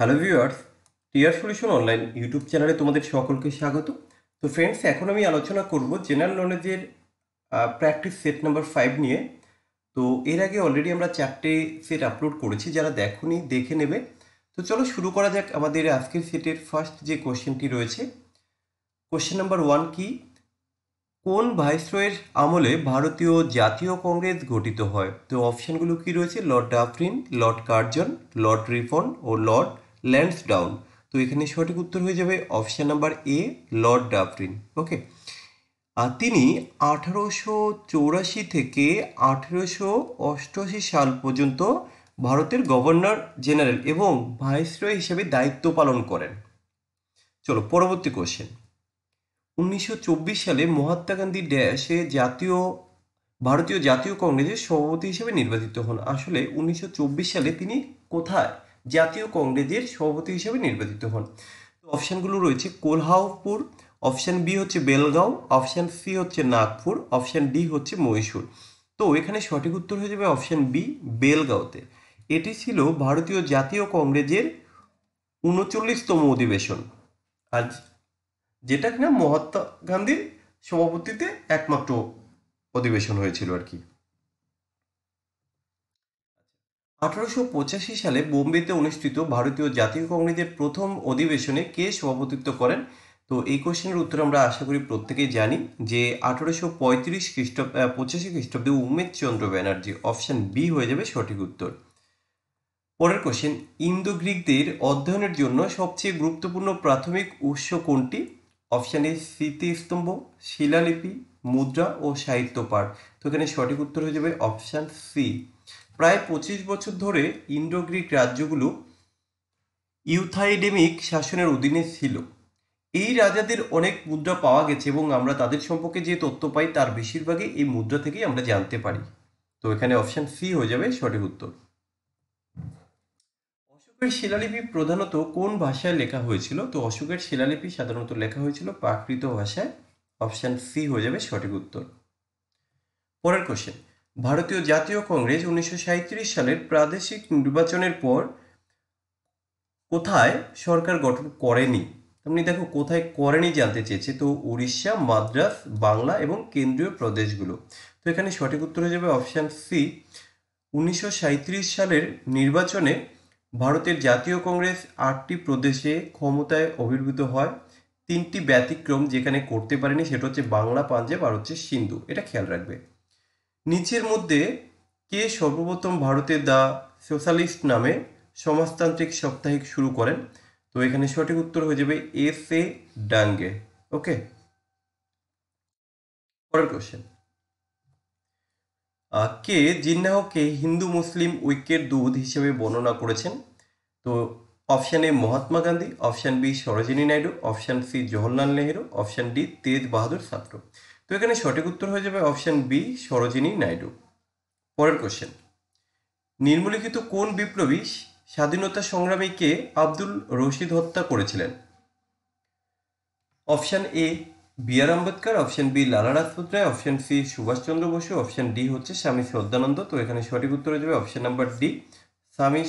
Hello viewers টিয়ার solution online YouTube চ্যানেলে তোমাদের সকলকে স্বাগত। তো ফ্রেন্ডস এখন আমি আলোচনা করব জেনারেল নলেজের প্র্যাকটিস সেট নাম্বার ফাইভ নিয়ে। তো এর আগে অলরেডি আমরা চারটে সেট আপলোড করেছি, যারা দেখোনি, দেখে নেবে। তো চলো শুরু করা যাক আমাদের আজকের সেটের ফার্স্ট যে কোশ্চেনটি রয়েছে। কোশ্চেন নাম্বার ওয়ান কি? কোন ভাইসরয়ের আমলে ভারতীয় জাতীয় কংগ্রেস গঠিত হয়? তো অপশানগুলো কি রয়েছে? Lord Dufferin lord Curzon lord Ripon ও লর্ড ল্যান্সডাউন তো এখানে সঠিক উত্তর হয়ে যাবে option number A lord Dufferin okay আর তিনি আঠারোশো চৌরাশি থেকে আঠেরোশো অষ্টআশি সাল পর্যন্ত ভারতের গভর্নর জেনারেল এবং ভাইসরয় হিসেবে দায়িত্ব পালন করেন। চলো, পরবর্তী কোশ্চেন উনিশশো চব্বিশ সালে মহাত্মা গান্ধী ড্যাশে জাতীয়, ভারতীয় জাতীয় কংগ্রেসের সভাপতি হিসেবে নির্বাচিত হন। আসলে উনিশশো চব্বিশ সালে তিনি কোথায়? জাতীয় কংগ্রেসের সভাপতি হিসেবে নির্বাচিত হন। অপশানগুলো রয়েছে কোলহাউপুর অপশান বি হচ্ছে বেলগাঁও অপশান সি হচ্ছে নাগপুর অপশান ডি হচ্ছে মহীশূর। তো এখানে সঠিক উত্তর হয়ে যাবে অপশান বি বেলগাঁওতে। এটি ছিল ভারতীয় জাতীয় কংগ্রেসের উনচল্লিশতম অধিবেশন। আজ যেটা কিনা মহাত্মা গান্ধীর সভাপতিতে একমাত্র অধিবেশন হয়েছিল আর কি। আঠারোশো পঁচাশি সালে বোম্বেতে অনুষ্ঠিত ভারতীয় জাতীয় কংগ্রেসের প্রথম অধিবেশনে কে সভাপতিত্ব করেন? তো এই কোশ্চেনের উত্তর আমরা আশা করি প্রত্যেকেই জানি যে আঠারোশো পঁয়ত্রিশ খ্রিস্টাব্দ পঁচাশি খ্রিস্টাব্দে উমেশ চন্দ্র ব্যানার্জি, অপশান বি হয়ে যাবে সঠিক উত্তর। পরের কোশ্চেন ইন্দো গ্রিকদের অধ্যয়নের জন্য সবচেয়ে গুরুত্বপূর্ণ প্রাথমিক উৎস কোনটি? অপশান এ স্মৃতিস্তম্ভ শিলালিপি, মুদ্রা ও সাহিত্য পাঠ। তো এখানে সঠিক উত্তর হয়ে যাবে অপশান সি প্রায় পঁচিশ বছর ধরে ইন্ডো গ্রিক রাজ্যগুলো ইউথাইডেমিক শাসনের অধীনে ছিল। এই রাজাদের অনেক মুদ্রা পাওয়া গেছে এবং আমরা তাদের সম্পর্কে যে তথ্য পাই তার বেশিরভাগই এই মুদ্রা থেকেই আমরা জানতে পারি। তো এখানে অপশান সি হয়ে যাবে সঠিক উত্তর। অশোকের শিলালিপি প্রধানত কোন ভাষায় লেখা হয়েছিল? তো অশোকের শিলালিপি সাধারণত লেখা হয়েছিল প্রাকৃত ভাষায়। অপশান সি হয়ে যাবে সঠিক উত্তর। পরের কোশ্চেন ভারতীয় জাতীয় কংগ্রেস উনিশশো সাঁইত্রিশ সালের প্রাদেশিক নির্বাচনের পর কোথায় সরকার গঠন করেনি? আপনি দেখো কোথায় করেনি জানতে চেয়েছে তো উড়িষ্যা, মাদ্রাস, বাংলা এবং কেন্দ্রীয় প্রদেশগুলো। তো এখানে সঠিক উত্তর হয়ে যাবে অপশান সি। উনিশশো সাঁইত্রিশ সালের নির্বাচনে ভারতের জাতীয় কংগ্রেস আটটি প্রদেশে ক্ষমতায় আবির্ভূত হয়। তিনটি ব্যতিক্রম যেখানে করতে পারেনি সেটা হচ্ছে বাংলা, পাঞ্জাব আর হচ্ছে সিন্ধু। এটা খেয়াল রাখবে। নিচের মধ্যে কে সর্বপ্রথম ভারতের দ্য সোশ্যালিস্ট নামে সমাজতান্ত্রিক সাপ্তাহিক শুরু করেন? তো এখানে সঠিক উত্তর হয়ে যাবে এস এ ডাঙ্গে। ওকে? পরের কোশ্চেন কে জিন্নাহকে হিন্দু মুসলিম ঐক্যের দুধ হিসেবে বর্ণনা করেছেন? তো option A Mahatma Gandhi option B Sarojini Naidu option C Jawaharlal Nehru option D Tej Bahadur ছাত্র তো এখানে সঠিক উত্তর হয়ে যাবে অপশান বি সরোজিনী নাইডু। পরের কোশ্চেন নির্মলিখিত কোন বিপ্লবী স্বাধীনতা সংগ্রামীকে আব্দুল রশিদ হত্যা করেছিলেন? Option A B R Ambedkar option B Lala Lajpat Rai option C Subhash Chandra Bose option D হচ্ছে স্বামী শ্রদ্ধানন্দ তো এখানে সঠিক উত্তর হয়ে যাবে অপশান নাম্বার ডি স্বামী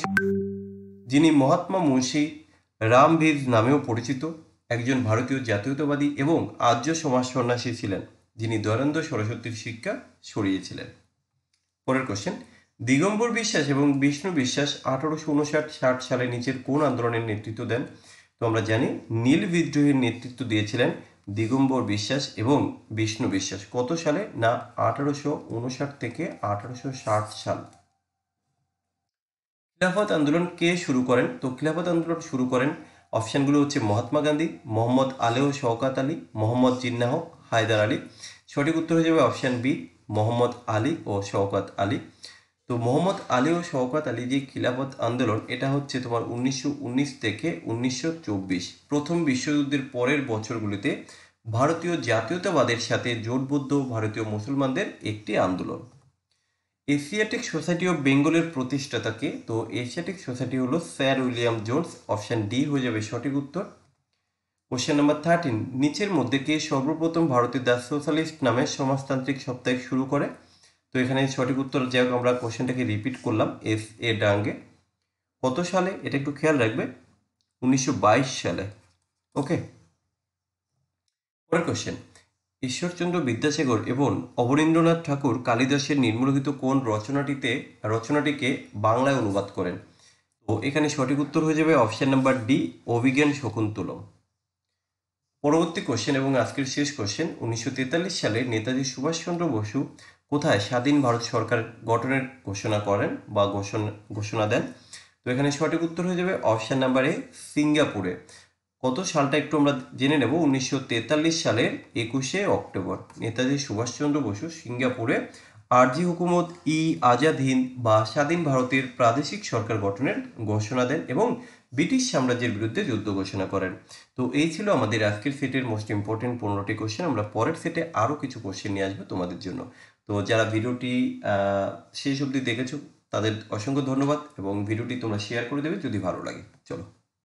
যিনি মহাত্মা মুন্সী রামভীর নামেও পরিচিত, একজন ভারতীয় জাতীয়তাবাদী এবং আর্য সমাজ সন্ন্যাসী ছিলেন। যিনি দয়ানন্দ সরস্বতীর শিক্ষা সরিয়েছিলেন। পরের কোশ্চেন দিগম্বর বিশ্বাস এবং বিষ্ণু বিশ্বাস আঠারোশো উনষাট ষাট সালে নিচের কোন আন্দোলনের নেতৃত্ব দেন? তো আমরা জানি, নীল বিদ্রোহের নেতৃত্ব দিয়েছিলেন দিগম্বর বিশ্বাস এবং বিষ্ণু বিশ্বাস। কত সালে? না, আঠারোশো উনষাট থেকে আঠারোশো ষাট সাল। খিলাফত আন্দোলন কে শুরু করেন? তো খিলাফত আন্দোলন শুরু করেন অপশানগুলো হচ্ছে মহাত্মা গান্ধী, মোহাম্মদ আলেহ শওকাত আলী, মোহাম্মদ জিন্নাহ হায়দার আলী। সঠিক উত্তর হয়ে যাবে অপশান বি, মোহাম্মদ আলী ও শওকাত আলী। তো মোহাম্মদ আলী ও শওকাত আলী যে খিলাফত আন্দোলন, এটা হচ্ছে তোমার উনিশশো উনিশ থেকে উনিশশো চব্বিশ। প্রথম বিশ্বযুদ্ধের পরের বছরগুলিতে ভারতীয় জাতীয়তাবাদের সাথে জোটবদ্ধ ভারতীয় মুসলমানদের একটি আন্দোলন। এশিয়াটিক সোসাইটি অফ বেঙ্গলের প্রতিষ্ঠাতাকে তো এশিয়াটিক সোসাইটি হলো sir William Jones option D হয়ে যাবে সঠিক উত্তর। কোশ্চেন নাম্বার থার্টিন নিচের মধ্যে কে সর্বপ্রথম ভারতের দ্য সোশ্যালিস্ট নামে সমাজতান্ত্রিক সপ্তাহে শুরু করে? তো এখানে সঠিক উত্তর, যাই হোক, আমরা কোশ্চেনটাকে রিপিট করলাম এস এ ডাঙ্গে কত সালে? এটা একটু খেয়াল রাখবে, উনিশশো বাইশ সালে। ওকে পরের কোশ্চেন ঈশ্বরচন্দ্র বিদ্যাসাগর এবং অবনীন্দ্রনাথ ঠাকুর কালিদাসের নির্মলিখিত কোন রচনাটিতে, রচনাটিকে বাংলায় অনুবাদ করেন? তো এখানে সঠিক উত্তর হয়ে যাবে option number D Abhijnana Shakuntalam. পরবর্তী কোশ্চেন এবং আজকের শেষ কোশ্চেন উনিশশো তেতাল্লিশ সালে নেতাজি সুভাষচন্দ্র বসু কোথায় স্বাধীন ভারত সরকার গঠনের ঘোষণা করেন বা ঘোষণা ঘোষণা দেন? তো এখানে সঠিক উত্তর হয়ে যাবে অপশান নাম্বার এ সিঙ্গাপুরে। কত সালটা একটু আমরা জেনে নেব? উনিশশো তেতাল্লিশ সালের একুশে অক্টোবর। নেতাজি সুভাষচন্দ্র বসু সিঙ্গাপুরে আরজি হুকুমত ই আজাদ হিন্দ বা স্বাধীন ভারতের প্রাদেশিক সরকার গঠনের ঘোষণা দেন এবং ব্রিটিশ সাম্রাজ্যের বিরুদ্ধে যুদ্ধ ঘোষণা করেন। তো এই ছিল আমাদের আজকের সেটের মোস্ট ইম্পর্টেন্ট পনেরোটি কোশ্চেন আমরা পরের সেটে আরও কিছু কোশ্চেন নিয়ে আসব তোমাদের জন্য। তো যারা ভিডিওটি শেষ অবধি দেখেছ, তাদের অসংখ্য ধন্যবাদ এবং ভিডিওটি তোমরা শেয়ার করে দেবে যদি ভালো লাগে। চলো।